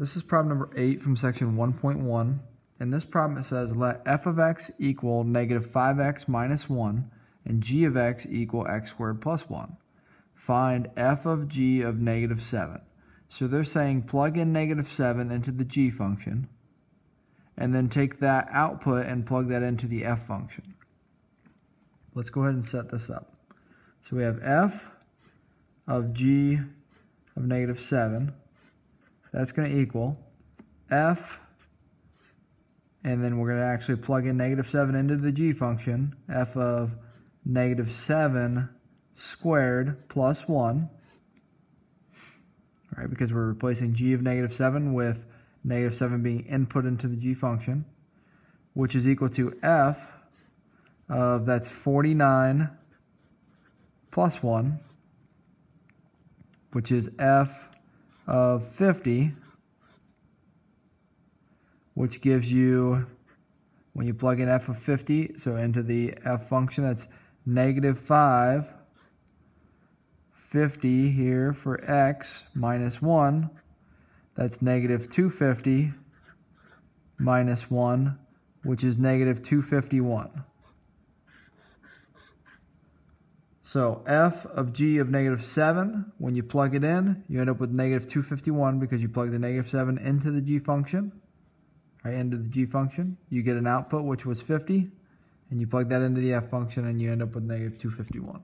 This is problem number 8 from section 1.1. In this problem it says let f of x equal negative 5x minus 1 and g of x equal x squared plus 1. Find f of g of negative 7. So they're saying plug in negative 7 into the g function and then take that output and plug that into the f function. Let's go ahead and set this up. So we have f of g of negative 7 that's going to equal f, and then we're going to actually plug in negative 7 into the g function, f of negative 7 squared plus 1, right, because we're replacing g of negative 7 with negative 7 being input into the g function, which is equal to f of, that's 49 plus 1, which is f of 50, which gives you, when you plug in f of 50, so into the f function, that's negative 5, 50 here for x minus 1, that's negative 250 minus 1, which is negative 251. So f of g of negative 7, when you plug it in, you end up with negative 251 because you plug the negative 7 into the g function, right, into the g function. You get an output, which was 50, and you plug that into the f function, and you end up with negative 251.